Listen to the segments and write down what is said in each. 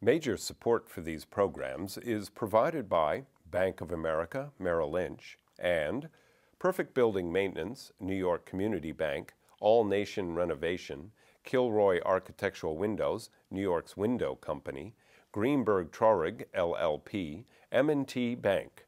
Major support for these programs is provided by Bank of America, Merrill Lynch, and Perfect Building Maintenance, New York Community Bank, All Nation Renovation, Kilroy Architectural Windows, New York's Window Company, Greenberg Traurig, LLP, M&T Bank.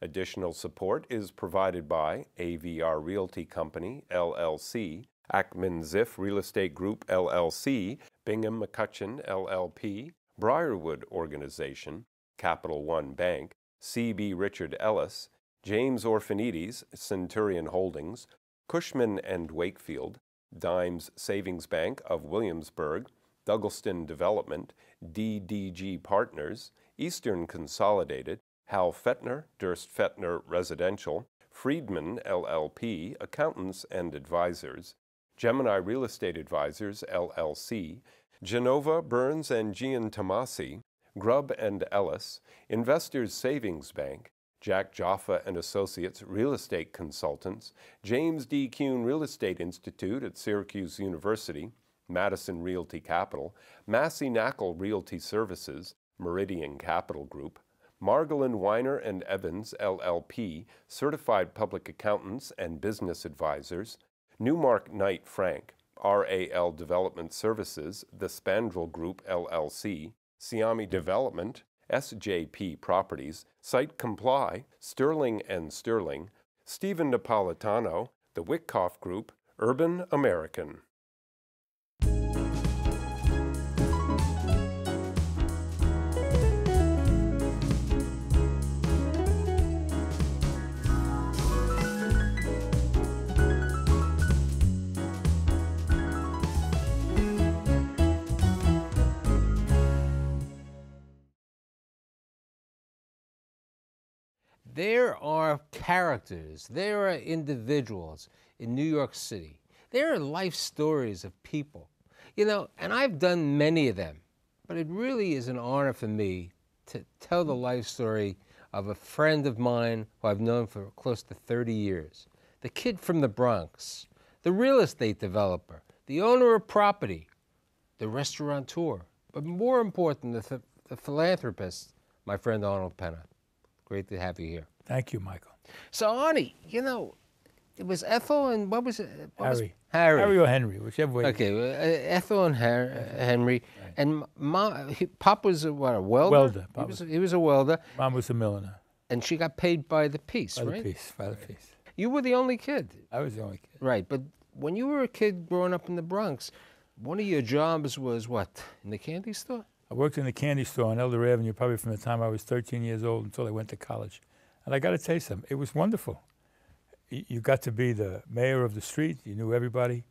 Additional support is provided by AVR Realty Company, LLC, Ackman Ziff Real Estate Group, LLC, Bingham McCutchen, LLP, Briarwood Organization, Capital One Bank, C.B. Richard Ellis, James Orphanides, Centurion Holdings, Cushman and Wakefield, Dimes Savings Bank of Williamsburg, Douglaston Development, DDG Partners, Eastern Consolidated, Hal Fetner, Durst Fetner Residential, Friedman LLP, Accountants and Advisors, Gemini Real Estate Advisors LLC, Genova Burns and Gian Tomasi, Grubb and Ellis, Investors Savings Bank, Jack Jaffa and Associates Real Estate Consultants, James D. Kuhn Real Estate Institute at Syracuse University, Madison Realty Capital, Massey Knakal Realty Services, Meridian Capital Group, Margolin Weiner and Evans LLP, Certified Public Accountants and Business Advisors, Newmark Knight Frank, RAL Development Services, The Spandrel Group LLC, Siami Development, SJP Properties, Site Comply, Sterling and Sterling, Stephen Napolitano, The Wickoff Group, Urban American. There are characters, there are individuals in New York City. There are life stories of people. You know, and I've done many of them, but it really is an honor for me to tell the life story of a friend of mine who I've known for close to 30 years. The kid from the Bronx, the real estate developer, the owner of property, the restaurateur, but more important, the, the philanthropist, my friend Arnold Penner. Great to have you here. Thank you, Michael. So, Arnie, you know, it was Ethel and what was it? What Harry. Was Harry. Harry or Henry, whichever way. Okay, well, uh, Ethel and Har- Henry. Right. And Ma, he, Pop was a, what, a welder? Welder. He was, he was, a welder. Mom was a milliner. And she got paid by the piece, by right? the piece, by the piece. You were the only kid. I was the only kid. Right, but when you were a kid growing up in the Bronx, one of your jobs was what, in the candy store? I worked in the candy store on Elder Avenue probably from the time I was 13 years old until I went to college. And I got to tell you something, it was wonderful. You got to be the mayor of the street. You knew everybody.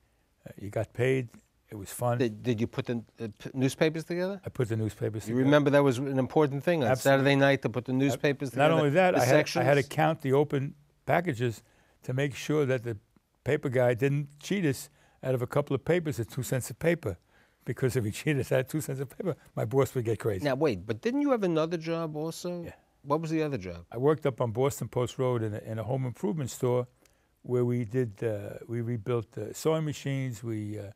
Uh, you got paid. It was fun. Did, did you put the uh, newspapers together? I put the newspapers you together. remember that was an important thing on Absolutely. Saturday night to put the newspapers together? Not only that, I had, I had, to count the open packages to make sure that the paper guy didn't cheat us out of a couple of papers at two cents a paper. Because if he cheated out two cents a paper, my boss would get crazy. Now, wait, but didn't you have another job also? Yeah. What was the other job? I worked up on Boston Post Road in a, in a home improvement store where we did uh, we rebuilt uh, sewing machines. We uh,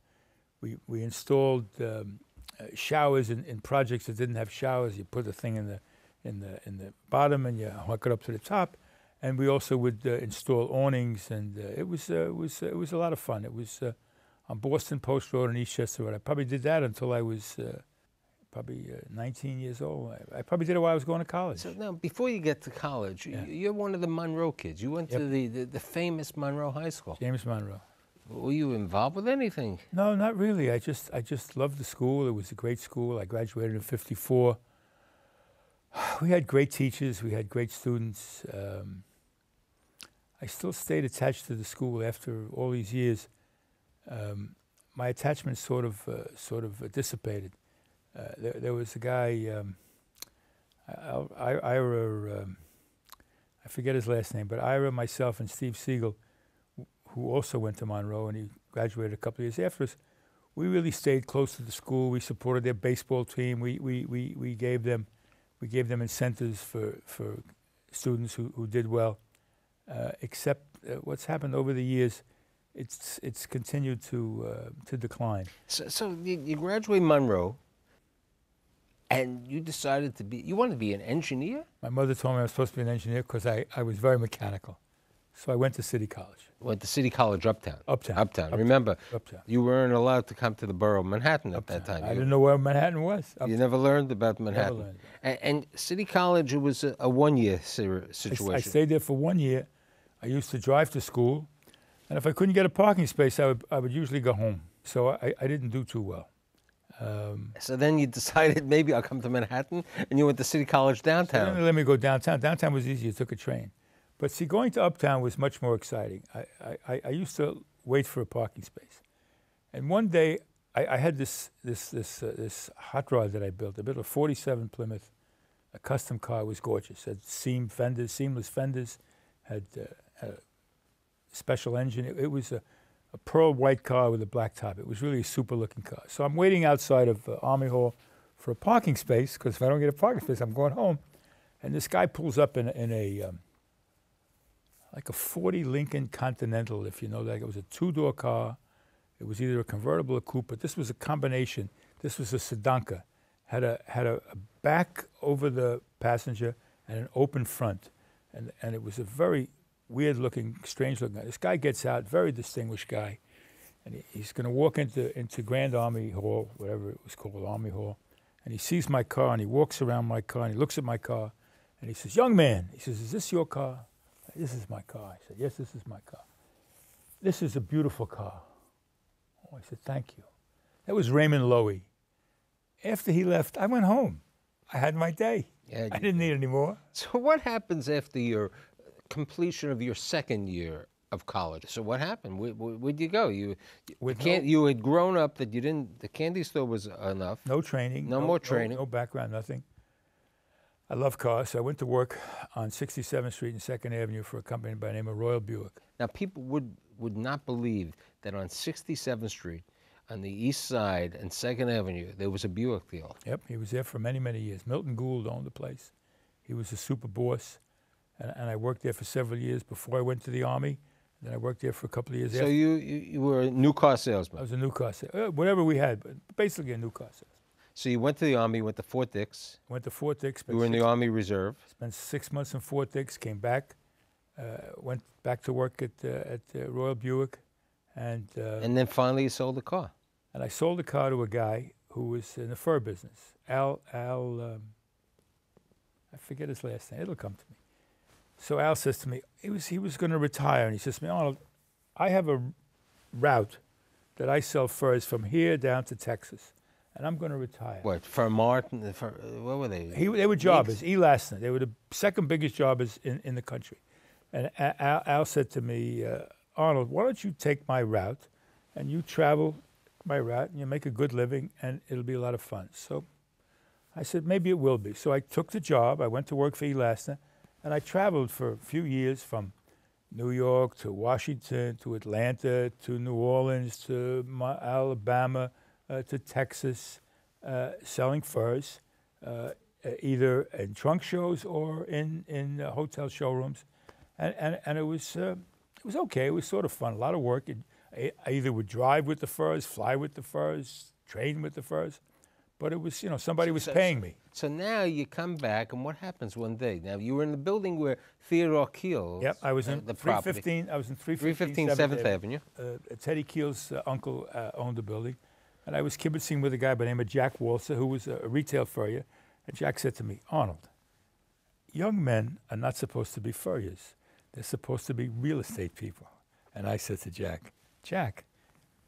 we we installed um, uh, showers in, in projects that didn't have showers. You put the thing in the in the in the bottom and you hook it up to the top. And we also would uh, install awnings, and uh, it was it was it was a lot of fun. It was on Boston Post Road in Eastchester Road. I probably did that until I was probably uh, 19 years old. I, I, probably did it while I was going to college. So now, before you get to college, yeah. you're one of the Monroe kids. You went yep. to the, the, the, famous Monroe High School. James Monroe. Were you involved with anything? No, not really. I just I just loved the school. It was a great school. I graduated in '54. We had great teachers. We had great students. Um, I still stayed attached to the school after all these years. Um, my attachment sort of uh, sort of dissipated. Uh, there, there, was a guy, um, I, I, Ira, um, I forget his last name, but Ira, myself, and Steve Siegel, who also went to Monroe and he graduated a couple of years after us, we really stayed close to the school. We supported their baseball team. We, we, we, we gave them we gave them incentives for, for students who, who did well. Uh, except uh, what's happened over the years, it's it's continued to uh, to decline. So, so you, you graduate Monroe, And you decided to be, you wanted to be an engineer? My mother told me I was supposed to be an engineer because I, I was very mechanical. So I went to City College. Went to City College Uptown. Uptown. Uptown. Uptown. Remember, Uptown. you weren't allowed to come to the borough of Manhattan at that time. I You- didn't know where Manhattan was. You never learned about Manhattan. learned. And, and City College, it was a, a I s- situation. I stayed there for one year. I used to drive to school, and if I couldn't get a parking space, I would, I would usually go home. So I, I didn't do too well. Um, so then you decided maybe I'll come to Manhattan, and you went to City College downtown. didn't let me go downtown. Downtown was easy. You took a train. But see, going to Uptown was much more exciting. I, I- I, used to wait for a parking space. And one day, I, I had this, this, this, uh, this hot rod that I built. I built a 47 Plymouth, a custom car. It was gorgeous. Had seam fenders, seamless fenders, had, uh, had a special engine. It, it was a, a pearl white car with a black top. It was really a super looking car. So I'm waiting outside of uh, Army Hall for a parking space because if I don't get a parking space, I'm going home. And this guy pulls up in, a- in a um, like a 40 Lincoln Continental, if you know that. It was a two-door car. It was either a convertible or coupe, but this was a combination. This was a sedanca. Had a had a, a back over the passenger and an open front, and and it was a very weird-looking, strange-looking guy. This guy gets out, very distinguished guy, and he, he's going to walk into into Grand Army Hall, whatever it was called, Army Hall, and he sees my car and he walks around my car and he looks at my car, and he says, "Young man," he says, "Is this your car?" This is my car. I said, Yes, this is my car. This is a beautiful car. Oh, I said, Thank you. That was Raymond Loewy. After he left, I went home. I had my day. Yeah, I didn't need any more. So what happens after your completion of your second year of college? So what happened? Where, would you go? You you can't. no- You had grown up that you didn't. The candy store was enough. No training. No more training. No, background, nothing. I love cars. So I went to work on 67th Street and 2nd Avenue for a company by the name of Royal Buick. Now people would would not believe that on 67th Street, on the east side and Second Avenue, there was a Buick deal. Yep, he was there for many, many years. Milton Gould owned the place. He was a super boss. And, and I worked there for several years before I went to the Army. Then I worked there for a couple of years So after. you, you were a new car salesman. I salesman. was a new car sales, uh, whatever we had, but basically a new car salesman. So you went to the army, went to Fort Dix. Went to Fort Dix, You were in the Army Reserve. spent six months in Fort Dix, came back, uh, went back to work at, uh, at uh, Royal Buick, and, uh, and, And then finally you sold the car. And I sold the car to a guy who was in the fur business. Al, Al, um, I forget his last name, it'll come to me. So Al says to me, he was, he was going to retire, and he says to me, Arnold, I have a route that I sell furs from here down to Texas, and I'm going to retire. What, for Martin? For, what were they? He, they were jobbers, Elastner. They were the second biggest jobbers in, in the country. And Al, Al said to me, uh, Arnold, why don't you take my route and you travel my route and you make a good living and it'll be a lot of fun. So I said, maybe it will be. So I took the job. I went to work for Elastner and I traveled for a few years from New York to Washington to Atlanta to New Orleans to Ma- Alabama uh, to Texas, uh, selling furs, uh, uh, either in trunk shows or in in uh, hotel showrooms, and and, and it was uh, it was okay. It was sort of fun. A lot of work. It, I either would drive with the furs, fly with the furs, train with the furs, but it was you know somebody was So- paying me. So now you come back, and what happens one day? Now you were in the building where Theodore Kheel. Yep, I was uh, in the property. 315. I was in 315, 315 7th Avenue. Avenue. uh, Teddy Kheel's uh, uncle uh, owned the building, and I was kibitzing with a guy by the name of Jack Walser, who was a, a retail furrier. And Jack said to me, Arnold, young men are not supposed to be furriers. They're supposed to be real estate people. And I said to Jack, Jack,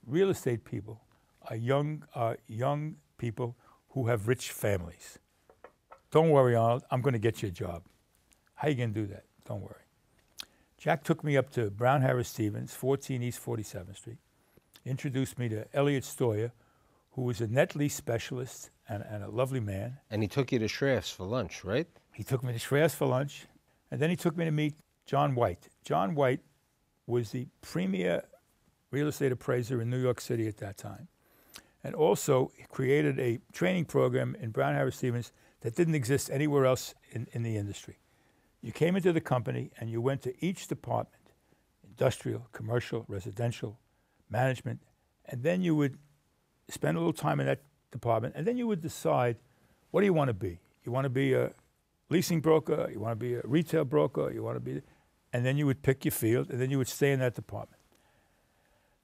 real estate people are young, are young people who have rich families. Don't worry, Arnold, I'm going to get you a job. How are you going to do that? Don't worry. Jack took me up to Brown Harris Stevens, 14 East 47th Street, introduced me to Elliot Stoyer, who was a net lease specialist and, and a lovely man. And he took you to Schrafft's for lunch, right? He took me to Schreers for lunch, and then he took me to meet John White. John White was the premier real estate appraiser in New York City at that time, and also created a training program in Brown Harris Stevens that didn't exist anywhere else in, in the industry. You came into the company and you went to each department industrial, commercial, residential, management and then you would spend a little time in that department, and then you would decide what do you want to be? You want to be a leasing broker, you want to be a retail broker, you want to be, and then you would pick your field, and then you would stay in that department.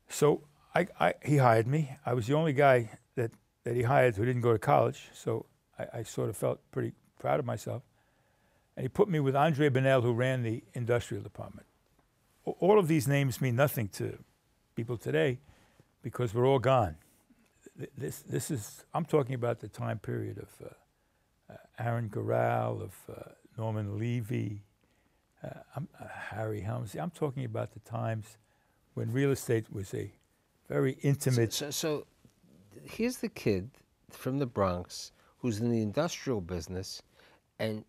So I, I, he hired me. I was the only guy that, that he hired who didn't go to college, so I, I sort of felt pretty proud of myself. And he put me with Andre Bonnell, who ran the industrial department. All of these names mean nothing to people today because we're all gone. This, this is, I'm talking about the time period of uh, uh, Aaron Gural, of uh, Norman Levy, uh, uh, Harry Helmsley. I'm talking about the times when real estate was a very intimate. So, so, so here's the kid from the Bronx who's in the industrial business, and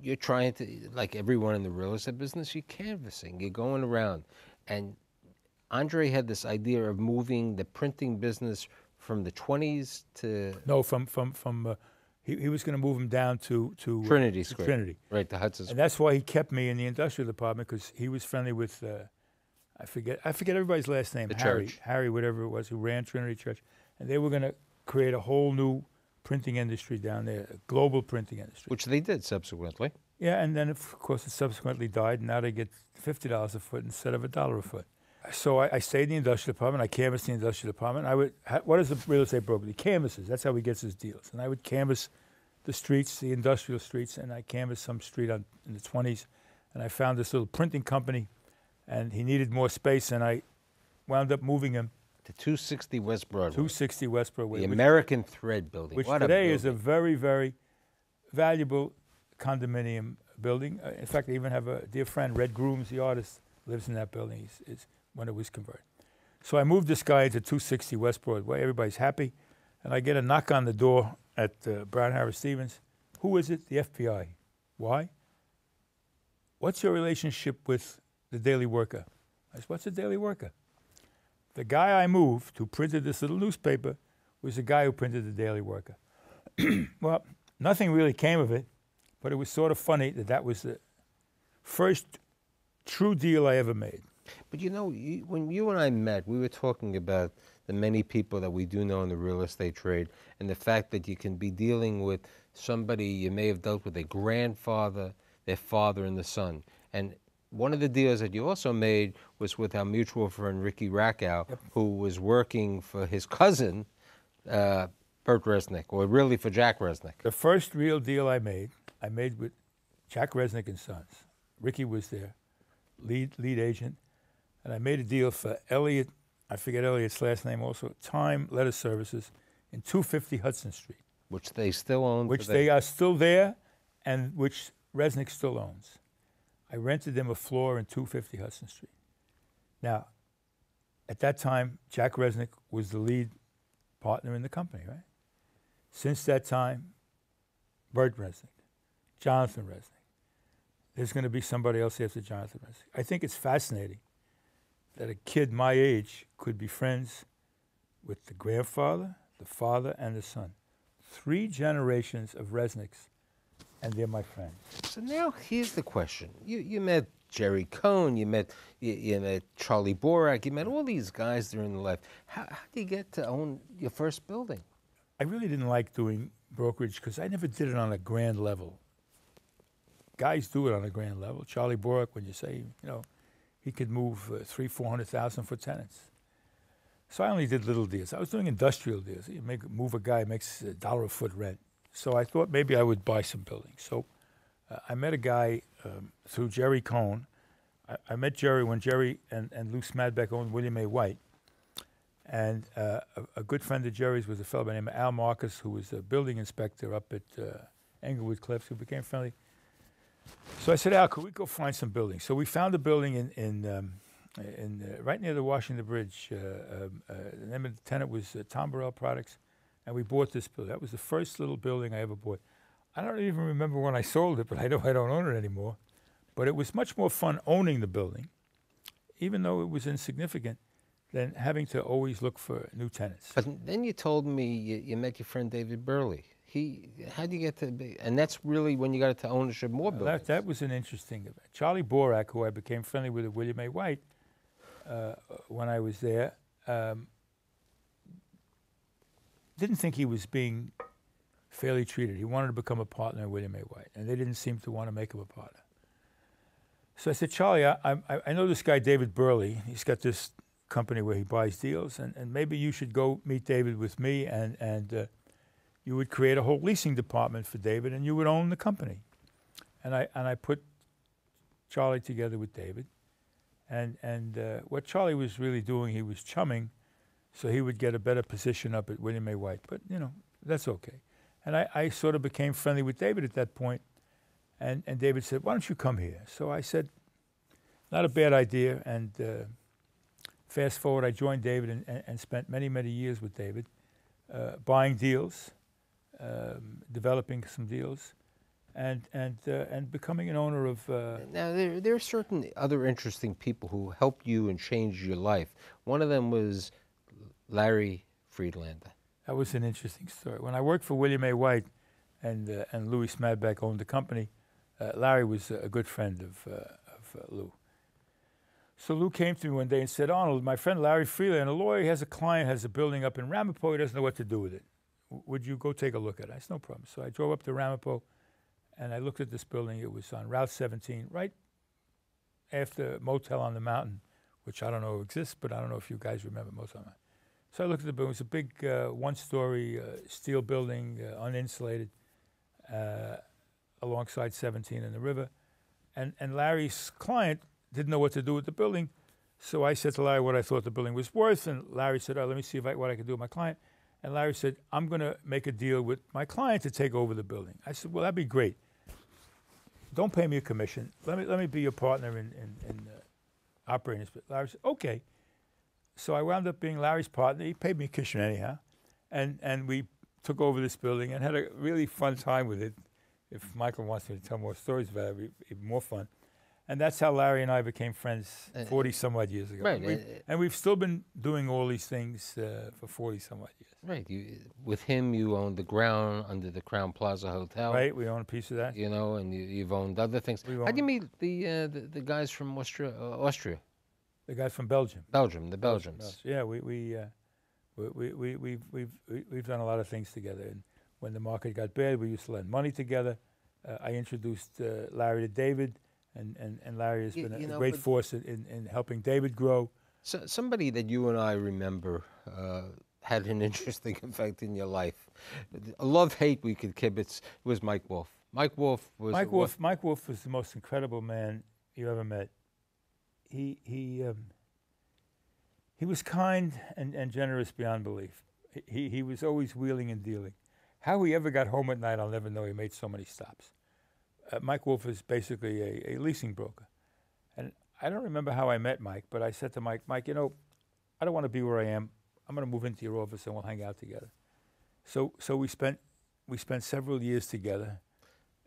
you're trying to, like everyone in the real estate business, you're canvassing, you're going around. And Andre had this idea of moving the printing business from the 20s to. No, from, from, from uh, he, he was going to move him down to, to Trinity uh, Square. Trinity. Right, the Hudson And that's why he kept me in the industrial department because he was friendly with, uh, I forget, I forget everybody's last name. The Harry, church. Harry, whatever it was, who ran Trinity Church, and they were going to create a whole new printing industry down there, a global printing industry. Which they did subsequently. Yeah, and then of course it subsequently died, and now they get fifty dollars a foot instead of a dollar a foot. So I, I stayed in the industrial department. I canvassed the industrial department. I would, ha, what is a real estate broker? He canvasses. That's how he gets his deals. And I would canvass the streets, the industrial streets, and I canvassed some street on, in the 20s, and I found this little printing company, and he needed more space, and I wound up moving him To 260 West Broadway. 260 West Broadway, the which, American Thread Building. which What today a is a very, very valuable condominium building. Uh, in fact, I even have a dear friend, Red Grooms, the artist, lives in that building. He's, it's when it was converted. So I moved this guy to 260 West Broadway. Everybody's happy, and I get a knock on the door at uh, Brown Harris Stevens. Who is it? The FBI. Why? What's your relationship with the Daily Worker? I said, What's the Daily Worker? The guy I moved who printed this little newspaper was the guy who printed the Daily Worker. well, nothing really came of it, but it was sort of funny that that was the first true deal I ever made. But you know, you, when you and I met, we were talking about the many people that we do know in the real estate trade and the fact that you can be dealing with somebody you may have dealt with a grandfather, their father, and the son. And one of the deals that you also made was with our mutual friend Ricky Rackow, who was working for his cousin, uh, Bert Resnick, or really for Jack Resnick. The first real deal I made, I made with Jack Resnick and Sons. Ricky was their lead lead agent, and I made a deal for Elliot. I forget Elliot's last name. Also, Time Letter Services in 250 Hudson Street, Which they still own. which today. they are still there, and which Resnick still owns. I rented them a floor in 250 Hudson Street. Now, at that time, Jack Resnick was the lead partner in the company, right? Since that time, Bert Resnick, Jonathan Resnick. There's going to be somebody else after Jonathan Resnick. I think it's fascinating that a kid my age could be friends with the grandfather, the father, and the son. Three generations of Resnicks, and they're my friends. So now here's the question: You you met Jerry Cohn, you met you, you met Charlie Borak, you met all these guys during the life. How how do you get to own your first building? I really didn't like doing brokerage because I never did it on a grand level. Guys do it on a grand level. Charlie Borak, when you say, you know, he could move uh, three, four hundred thousand for tenants. So I only did little deals. I was doing industrial deals. You make move a guy makes a dollar a foot rent. So I thought maybe I would buy some buildings. So uh, I met a guy um, through Jerry Cohn. I, I met Jerry when Jerry and, and Lou Smadbeck owned William A. White. And uh, a, a good friend of Jerry's was a fellow by the name of Al Marcus, who was a building inspector up at uh, Englewood Cliffs, who became friendly. So I said, Al, could we go find some buildings? So we found a building in, in, um, in uh, right near the Washington Bridge. Uh, um, uh, the name of the tenant was uh, Tom Burrell Products, and we bought this building. That was the first little building I ever bought. I don't even remember when I sold it, but I know I don't own it anymore. But it was much more fun owning the building, even though it was insignificant, than having to always look for new tenants. But then you told me you, you met your friend David Burley. He how do you get to be? And that's really when you got into ownership more buildings. that, that was an interesting event. Charlie Borak, who I became friendly with at William A. White uh, when I was there, um, didn't think he was being fairly treated. He wanted to become a partner in William A. White, and they didn't seem to want to make him a partner. So I said, Charlie, I, I, I know this guy, David Burley. He's got this company where he buys deals, and, and maybe you should go meet David with me, and, and uh, you would create a whole leasing department for David, and you would own the company. And I, and I put Charlie together with David. And, and uh, what Charlie was really doing, he was chumming so he would get a better position up at William A. White. But, you know, that's okay. And I, I sort of became friendly with David at that point. And, and David said, Why don't you come here? So I said, Not a bad idea. And uh, fast forward, I joined David and, and, and, spent many, many years with David, uh, buying deals, um, developing some deals and and uh, and becoming an owner of. Uh, now there there are certain other interesting people who helped you and changed your life. One of them was Larry Friedlander. That was an interesting story. When I worked for William A. White, and uh, and Louis Smadbeck owned the company, uh, Larry was a good friend of uh, of uh, Lou. So Lou came to me one day and said, Arnold, my friend Larry Friedlander, a lawyer, has a client, has a building up in Ramapo, he doesn't know what to do with it. Would you go take a look at it? I said, no problem. So I drove up to Ramapo and I looked at this building. It was on Route 17, right after Motel on the Mountain, which I don't know exists, but I don't know if you guys remember Motel on the Mountain. So I looked at the building. It was a big uh, one-story uh, steel building, uh, uninsulated, uh, alongside 17 and the river. And, and Larry's client didn't know what to do with the building. So I said to Larry what I thought the building was worth, and Larry said, oh, let me see if I, what I can do with my client. And Larry said, I'm going to make a deal with my client to take over the building. I said, well, that'd be great don't pay me a commission. Let me let me be your partner in in, in uh, operating this. Larry said, okay. So I wound up being Larry's partner. He paid me a commission anyhow, and and we took over this building and had a really fun time with it. If Michael wants me to tell more stories about it, it'd be even more fun. And that's how Larry and I became friends uh, 40 some odd years ago. Right. We've, uh, and we've still been doing all these things uh, for 40 some odd years. Right. You, with him, you own the ground under the Crowne Plaza Hotel. Right. We own a piece of that. You know, and you, have owned other things. How do you meet the, uh, the, the guys from Austria? Uh, Austria. The guys from Belgium. Belgium. The Belgians. Belgium, yeah. We we, uh, we we we we've we've done a lot of things together. And when the market got bad, we used to lend money together. I introduced Larry to David and, and, and Larry has you, been a, know, great force in, in helping David grow. So, somebody that you and I remember uh, had an interesting effect in your life. A love hate we could kibitz was Mike Wolfe. Mike Wolfe was Mike Wolfe. Mike Wolfe was the most incredible man you ever met. He he um, he was kind and, and generous beyond belief. He he was always wheeling and dealing. How he ever got home at night, I'll never know. He made so many stops uh, Mike Wolf is basically a, a, leasing broker. And I don't remember how I met Mike, but I said to Mike, Mike, you know, I don't want to be where I am. I'm going to move into your office and we'll hang out together. So, so we spent we spent several years together.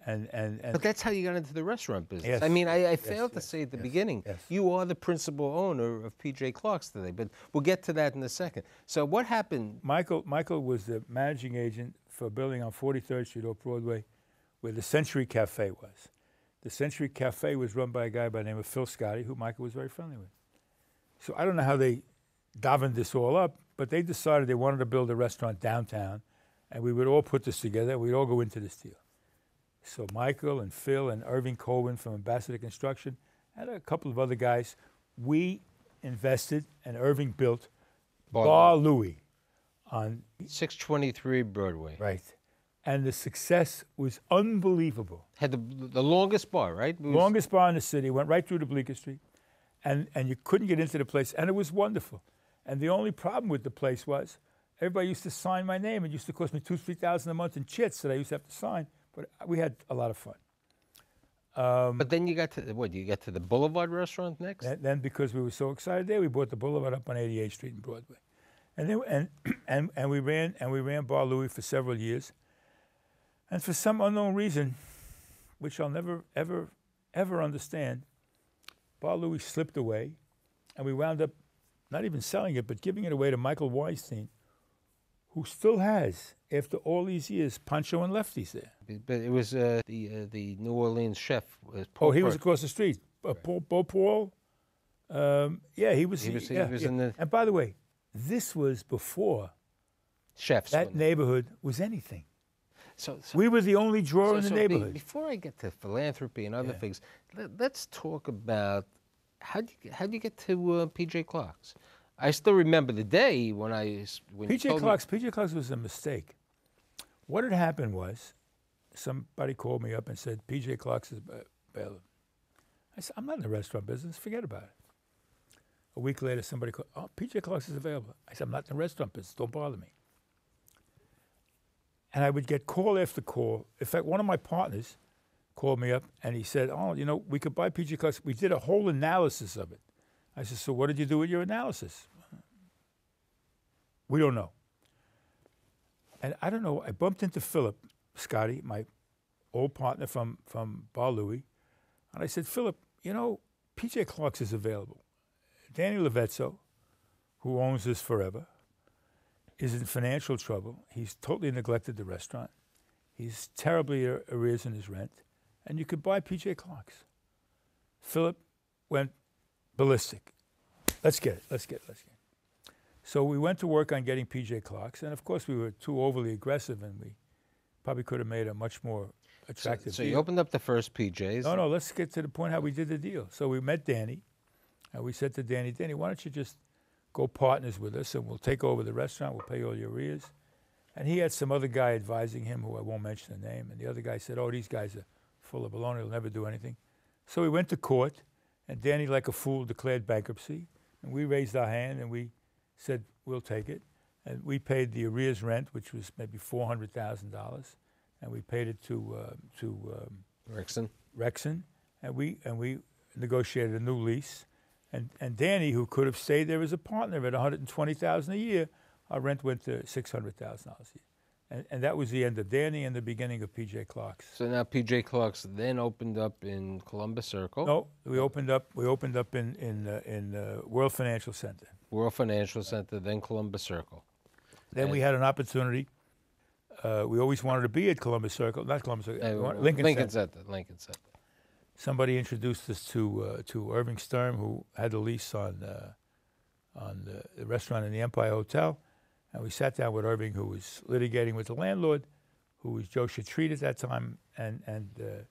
And, and, and but that's how you got into the restaurant business. Yes, I mean, I, I yes, failed yes, to say at the beginning, you are the principal owner of PJ Clarke's today, but we'll get to that in a second. So what happened? Michael Michael was the managing agent for a building on 43rd Street off Broadway where the Century Cafe was. The Century Cafe was run by a guy by the name of Phil Scotti, who Michael was very friendly with. So I don't know how they davened this all up, but they decided they wanted to build a restaurant downtown, and we would all put this together. We'd all go into this deal. So Michael and Phil and Irving Colvin from Ambassador Construction and a couple of other guys, we invested and Irving built Bar, Bar Louie on 623 Broadway. Right and the success was unbelievable. Had the, the longest bar, right? longest bar in the city, went right through to Bleecker Street, and, and you couldn't get into the place, and it was wonderful. And the only problem with the place was everybody used to sign my name. It used to cost me two, three thousand a month in chits that I used to have to sign, but we had a lot of fun. Um, but then you got to what? You got to the Boulevard restaurant next. Then, then, because we were so excited there, we bought the Boulevard up on 88th Street in Broadway, and then and and and we ran and we ran Bar Louie for several years, and for some unknown reason, which I'll never, ever, ever understand, Bar Louie slipped away, and we wound up not even selling it, but giving it away to Michael Weinstein, who still has, after all these years, Pancho and Lefty's there. But it was uh, the uh, the New Orleans chef. Paul oh, he was across the street. Uh, Paul, Paul, Paul um, yeah, he was. He was, yeah, he was yeah. in the. And by the way, this was before chefs. That neighborhood was anything. So, so We were the only drawer so- in the so be- neighborhood. before I get to philanthropy and other Yeah. things, let, us talk about how do you, how do you get to uh, PJ Clarke's? I still remember the day when I when PJ Clarke's, PJ Clarke's was a mistake. What had happened was, somebody called me up and said PJ Clarke's is uh, available. I said, I'm not in the restaurant business. Forget about it. A week later, somebody called, oh, PJ Clarke's is available. I said, I'm not in the restaurant business. Don't bother me. And I would get call after call. In fact, one of my partners called me up and he said, Oh, you know, we could buy PJ Clarke's. We did a whole analysis of it. I said, So what did you do with your analysis? We don't know. And I don't know, I bumped into Philip Scotty, my old partner from, from Bar Louie, and I said, Philip, you know, PJ Clarke's is available. Danny Lavezzo, who owns this forever, is in financial trouble. He's totally neglected the restaurant. He's terribly ar- arrears in his rent. And you could buy PJ Clarke's. Philip went ballistic. Let's get it. Let's get it. Let's get it. So we went to work on getting PJ Clarke's, and of course we were too overly aggressive, and we probably could have made a much more attractive so deal. you opened up the first PJ's. No, no, let's get to the point how we did the deal. So we met Danny, and we said to Danny, Danny, why don't you just go partners with us, and we'll take over the restaurant, we'll pay all your arrears. And he had some other guy advising him, who I won't mention the name, and the other guy said, oh, these guys are full of baloney, they'll never do anything. So we went to court, and Danny, like a fool, declared bankruptcy, and we raised our hand, and we said, we'll take it. And we paid the arrears rent, which was maybe $400,000, and we paid it to, uh, to um, Rickson. Rexon, and we and we negotiated a new lease. And and Danny, who could have stayed there as a partner at one hundred and twenty thousand a year, our rent went to six hundred thousand dollars a year. And, and that was the end of Danny and the beginning of PJ Clarke's. So now PJ Clarke's then opened up in Columbus Circle, No, we opened up. We opened up in in uh, in uh, World Financial Center. World Financial Center, then Columbus Circle. Then we had an opportunity. Uh, we always wanted to be at Columbus Circle, not Columbus Circle, Uh, Lincoln, Lincoln Center. Center. Lincoln Center. somebody introduced us to uh, to Irving Sturm, who had the lease on uh, on the restaurant in the Empire Hotel, and we sat down with Irving, who was litigating with the landlord, who was Joe Chetrit at that time, and and uh,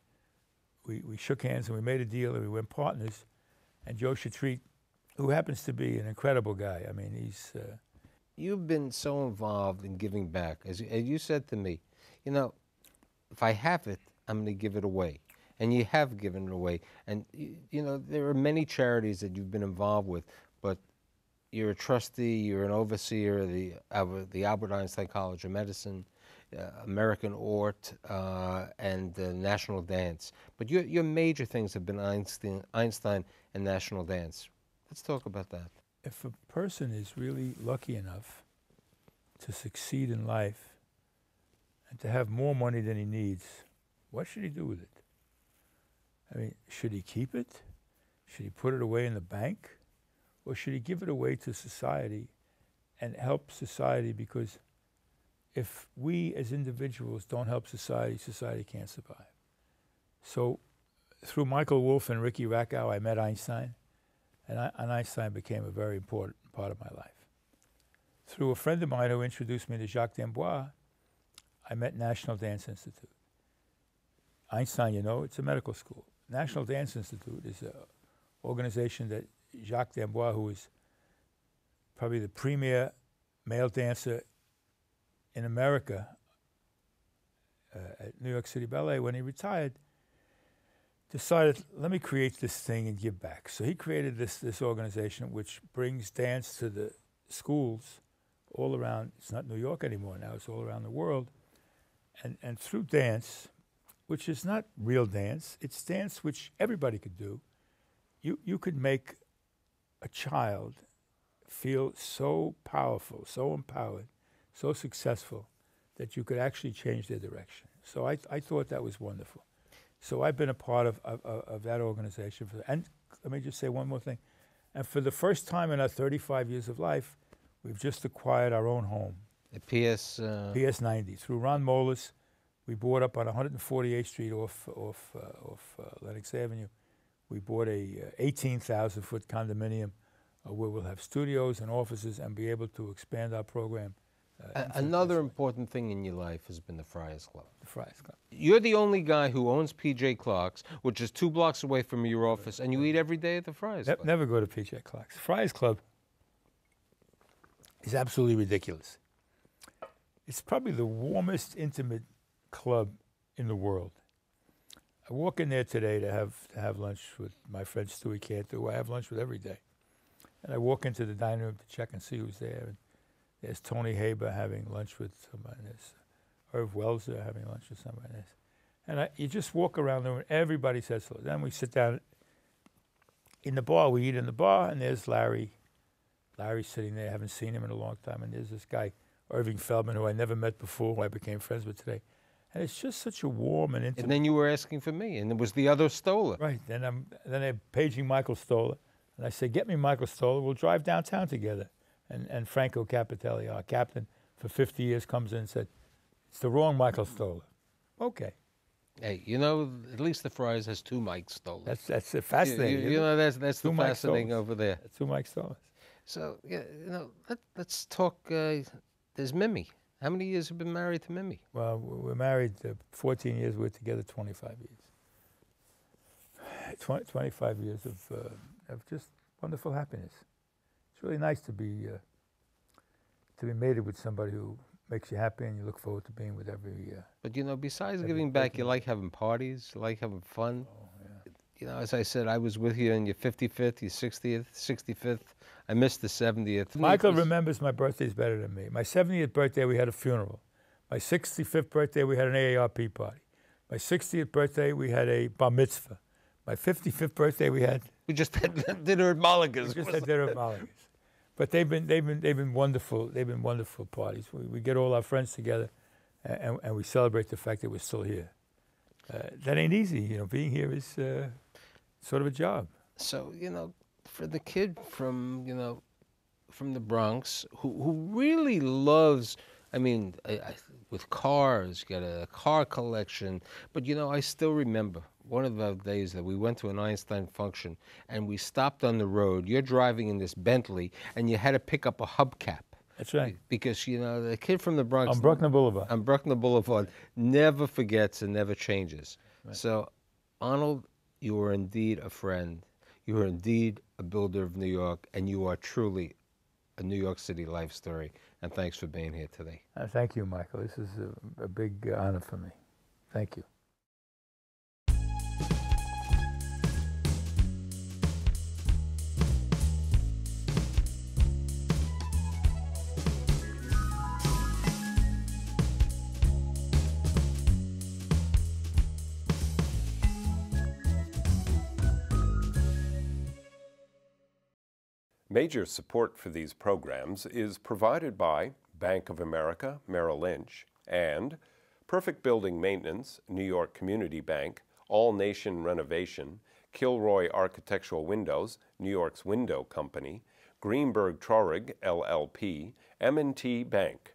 we we shook hands and we made a deal and we went partners, and Joe Chetrit, who happens to be an incredible guy. I mean, he's uh, You've been so involved in giving back. As you, as you said to me, you know, if I have it, I'm going to give it away. And you have given it away. And, you, know, there are many charities that you've been involved with, you're a trustee, you're an overseer of the, of the Albert Einstein College of Medicine, uh, American Art, uh, and the National Dance. But your, your major things have been Einstein, Einstein and National Dance. Let's talk about that. if a person is really lucky enough to succeed in life and to have more money than he needs, what should he do with it? I mean, should he keep it? Should he put it away in the bank? Or should he give it away to society and help society? Because if we as individuals don't help society, society can't survive. So, through Michael Wolff and Ricky Rackow, I met Einstein and, I, and Einstein became a very important part of my life. Through a friend of mine who introduced me to Jacques D'Amboise, I met National Dance Institute. Einstein, you know, it's a medical school. National Dance Institute is an organization that Jacques D'Amboise, who was probably the premier male dancer in America uh, at New York City Ballet, when he retired, decided, let me create this thing and give back. So he created this, this organization which brings dance to the schools all around. It's not New York anymore now, it's all around the world. And, and through dance, which is not real dance, it's dance which everybody could do, you, you could make a child feel so powerful, so empowered, so successful that you could actually change their direction. So I, I thought that was wonderful. So I've been a part of, of, of that organization. For, and let me just say one more thing. And for the first time in our 35 years of life, we've just acquired our own home, The PS. Uh, PS 90. Through Ron Molis, we bought up on 148th Street off, off, uh, off uh, Lenox Avenue. We bought a uh, 18,000 foot condominium uh, where we'll have studios and offices and be able to expand our program Uh, Another important thing in your life has been the Friars Club. the Friars Club. You're the only guy who owns PJ Clarke's, which is two blocks away from your office, and you eat every day at the Friars Club. never go to PJ Clarke's. Friars Club is absolutely ridiculous. It's probably the warmest, intimate club in the world. I walk in there today to have to have lunch with my friend Stewie Cantor, who I have lunch with every day. And I walk into the dining room to check and see who's there. And there's Tony Haber having lunch with somebody. There's Irv Welser having lunch with somebody. There's, and I, you just walk around the room, and everybody says hello. Then we sit down in the bar. We eat in the bar, and there's Larry. Larry's sitting there. I haven't seen him in a long time. And there's this guy, Irving Feldman, who I never met before, who I became friends with today. And it's just such a warm and intimate. And then you were asking for me, and it was the other Stoller. right. Then I'm then I'm paging Michael Stoler, and I say, "Get me Michael Stoler. We'll drive downtown together." And and Franco Capitelli, our captain for 50 years, comes in and said, "It's the wrong Michael Stoller." Okay, Hey, you know, at least the Friars has two Mike Stollers. that's that's uh, You- fascinating. You, you know, that's that's the Two Mike fascinating Stollers. over there. Two Mike Stoller. So, yeah, you know, let, let's talk. Uh, there's Mimi. How many years have you been married to Mimi? Well, we're married uh, 14 years. We're together 25 years. 20, 25 years of, uh, of just wonderful happiness. It's really nice to be uh, to be mated with somebody who makes you happy and you look forward to being with every. Uh, But you know, besides Every- giving back, you like having parties, you like having fun. oh. You know, as I said, I was with you in your 55th, your 60th, 65th. I missed the 70th. Michael was- remembers my birthdays better than me. My 70th birthday, we had a funeral. My 65th birthday, we had an AARP party. My 60th birthday, we had a bar mitzvah. My 55th birthday, we had We just had dinner at Mulligan's. We just had dinner at Molly's. But they've been they've been they've been wonderful. They've been wonderful parties. We, we get all our friends together, and, and we celebrate the fact that we're still here. Uh, that ain't easy, you know. Being here is uh, sort of a job. So you know, for the kid from you know, from the Bronx who who really loves, I mean, I, I, with cars, got a car collection. But you know, I still remember one of the days that we went to an Einstein function and we stopped on the road. You're driving in this Bentley, and you had to pick up a hubcap That's right. because you know the kid from the Bronx On Bruckner Boulevard. on Bruckner Boulevard never forgets and never changes. So, Arnold, you are indeed a friend. You are indeed a builder of New York, and you are truly a New York City life story. And thanks for being here today. Uh, thank you, Michael. This is a, a big honor for me. Thank you. Major support for these programs is provided by Bank of America, Merrill Lynch, and Perfect Building Maintenance, New York Community Bank, All Nation Renovation, Kilroy Architectural Windows, New York's Window Company, Greenberg Traurig, LLP, M&T Bank.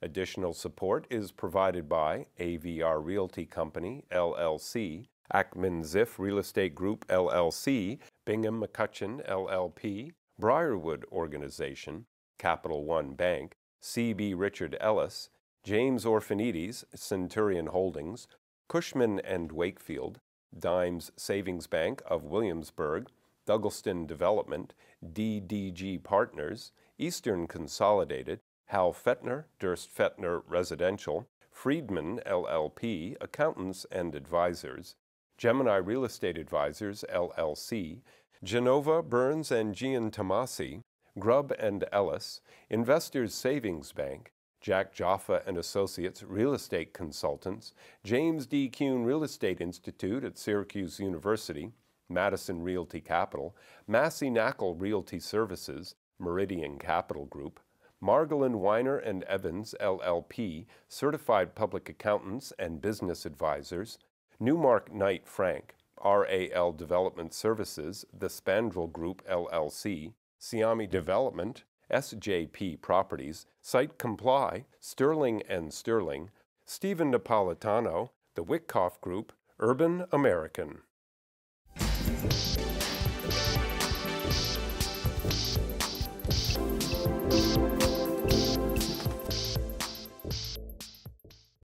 Additional support is provided by AVR Realty Company, LLC, Ackman Ziff Real Estate Group, LLC, Bingham McCutchen, LLP, Briarwood Organization, Capital One Bank, C.B. Richard Ellis, James Orphanides, Centurion Holdings, Cushman and Wakefield, Dimes Savings Bank of Williamsburg, Douglaston Development, DDG Partners, Eastern Consolidated, Hal Fetner, Durst Fetner Residential, Friedman LLP, Accountants and Advisors, Gemini Real Estate Advisors LLC, Genova Burns and Gian Tomasi, Grubb and Ellis, Investors Savings Bank, Jack Jaffa and Associates Real Estate Consultants, James D. Kuhn Real Estate Institute at Syracuse University, Madison Realty Capital, Massey Knakal Realty Services, Meridian Capital Group, Margolin Weiner and Evans LLP, Certified Public Accountants and Business Advisors, Newmark Knight Frank, RAL Development Services, The Spandrel Group LLC, Siami Development, SJP Properties, Site Comply, Sterling and Sterling, Stephen Napolitano, The Wickoff Group, Urban American.